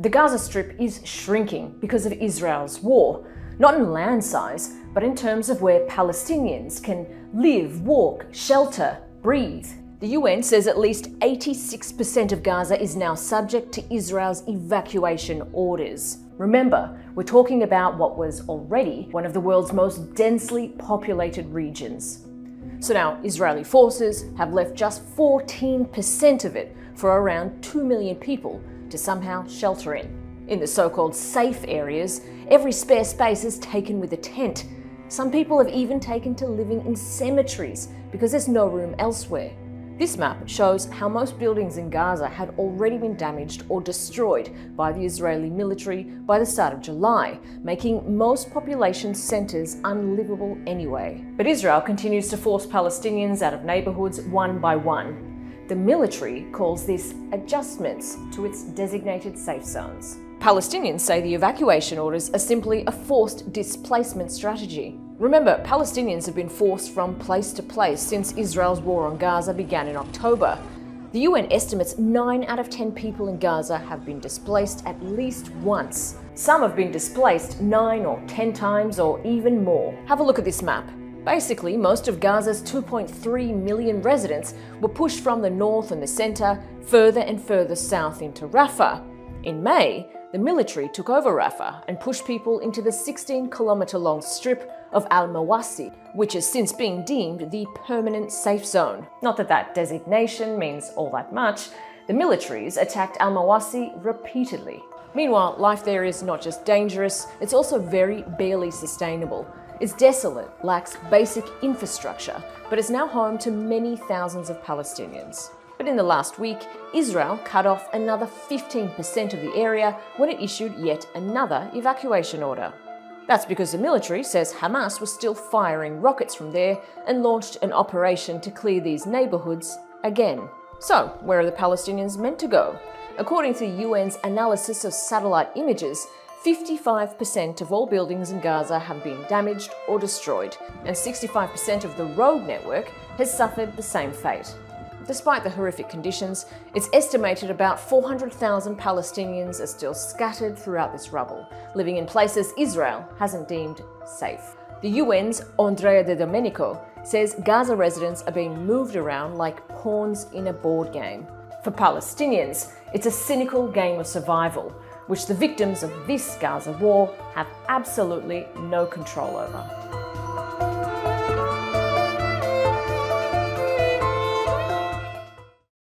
The Gaza Strip is shrinking because of Israel's war, not in land size, but in terms of where Palestinians can live, walk, shelter, breathe. The UN says at least 86% of Gaza is now subject to Israel's evacuation orders. Remember, we're talking about what was already one of the world's most densely populated regions. So now Israeli forces have left just 14% of it for around 2 million people to somehow shelter in. In the so called safe areas, every spare space is taken with a tent. Some people have even taken to living in cemeteries because there's no room elsewhere. This map shows how most buildings in Gaza had already been damaged or destroyed by the Israeli military by the start of July, making most population centres unlivable anyway. But Israel continues to force Palestinians out of neighbourhoods one by one. The military calls this adjustments to its designated safe zones. Palestinians say the evacuation orders are simply a forced displacement strategy. Remember, Palestinians have been forced from place to place since Israel's war on Gaza began in October. The UN estimates 9 out of 10 people in Gaza have been displaced at least once. Some have been displaced 9 or 10 times or even more. Have a look at this map. Basically, most of Gaza's 2.3 million residents were pushed from the north and the centre further and further south into Rafah. In May, the military took over Rafah and pushed people into the 16 kilometre long strip of Al Mawasi, which has since been deemed the permanent safe zone. Not that that designation means all that much. The militaries attacked Al Mawasi repeatedly. Meanwhile, life there is not just dangerous, it's also very barely sustainable. It's desolate, lacks basic infrastructure, but is now home to many thousands of Palestinians. But in the last week, Israel cut off another 15% of the area when it issued yet another evacuation order. That's because the military says Hamas was still firing rockets from there and launched an operation to clear these neighbourhoods again. So, where are the Palestinians meant to go? According to the UN's analysis of satellite images, 55% of all buildings in Gaza have been damaged or destroyed, and 65% of the road network has suffered the same fate. Despite the horrific conditions, it's estimated about 400,000 Palestinians are still scattered throughout this rubble, living in places Israel hasn't deemed safe. The UN's Andrea De Domenico says Gaza residents are being moved around like pawns in a board game. For Palestinians, it's a cynical game of survival, which the victims of this Gaza war have absolutely no control over.